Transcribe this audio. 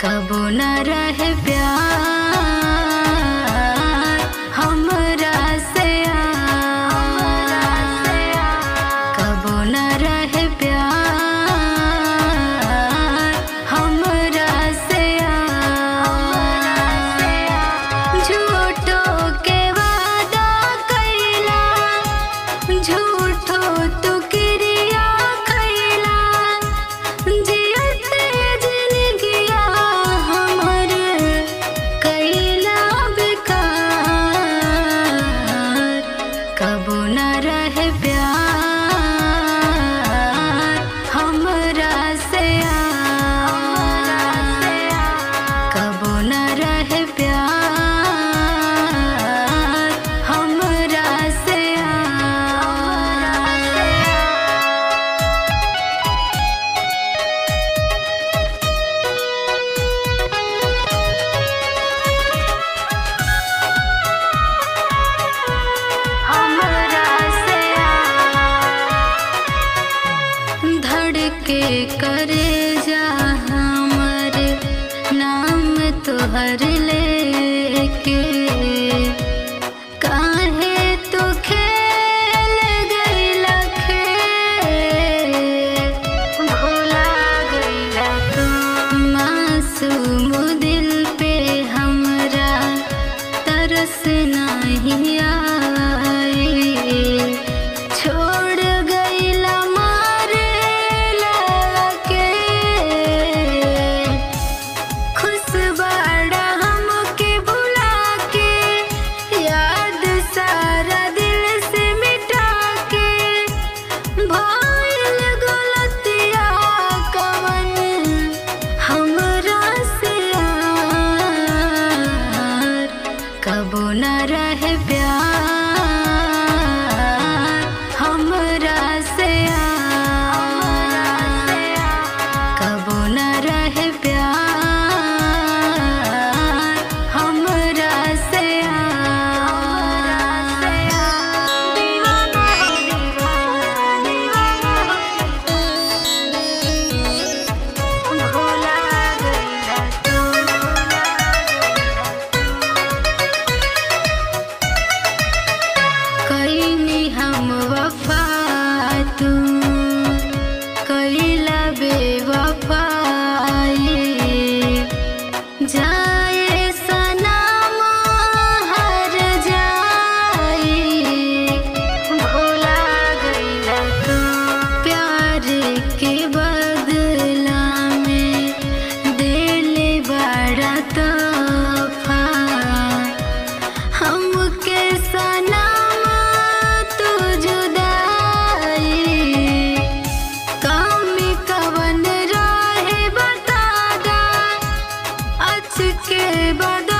कबो न रहे से कबो न रहे से झूठो के वादा कैला झूठो तू तुहर लेके। काहे तू खेल गईला खेल भुला गईला तू दिल पे हमरा। तरस नहीं आ अब न रहे हम वफा तू कैला बेवफाई जाए सनम हर जाए, भुला गईला तो प्यार के बदला दिल बड़ा तो। brother